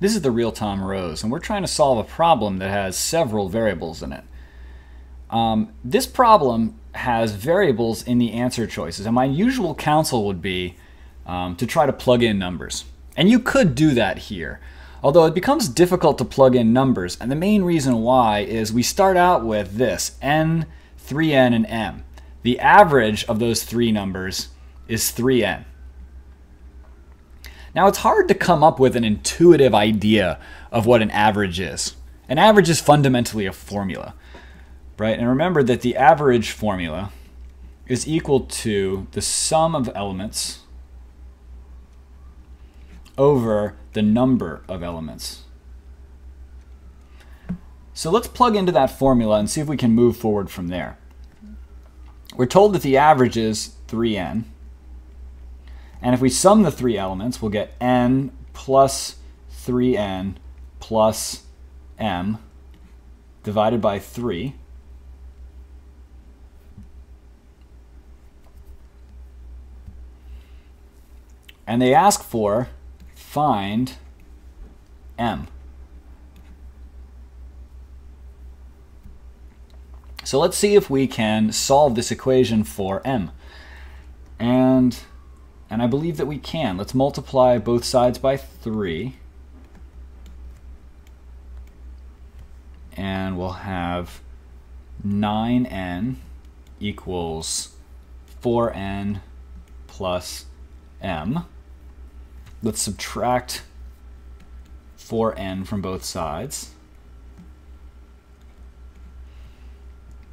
This is the real-time Rose, and we're trying to solve a problem that has several variables in it. Um, this problem has variables in the answer choices, and my usual counsel would be um, to try to plug in numbers. And you could do that here, although it becomes difficult to plug in numbers, and the main reason why is we start out with this, n, 3n, and m. The average of those three numbers is 3n. Now it's hard to come up with an intuitive idea of what an average is. An average is fundamentally a formula right? And remember that the average formula is equal to the sum of elements over the number of elements. So let's plug into that formula and see if we can move forward from there. We're told that the average is 3n. And if we sum the three elements, we'll get n plus 3n plus m divided by 3. and they ask for find m. So let's see if we can solve this equation for m. And, and I believe that we can. Let's multiply both sides by 3. And we'll have 9n equals 4n plus m. Let's subtract 4n from both sides.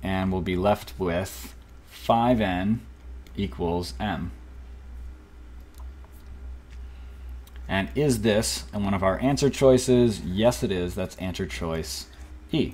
And we'll be left with 5n equals m. And is this and one of our answer choices? Yes, it is. That's answer choice E.